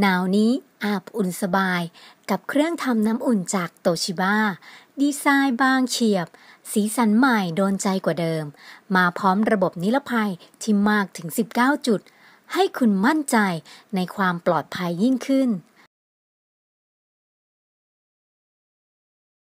หนาวนี้อาบอุ่นสบาย กับเครื่องทำน้ำอุ่นจากโตชิบ้าดีไซน์บางเฉียบ สีสันใหม่โดนใจกว่าเดิม มาพร้อมระบบนิรภัยที่มากถึง 19 จุด ให้คุณมั่นใจในความปลอดภัยยิ่งขึ้น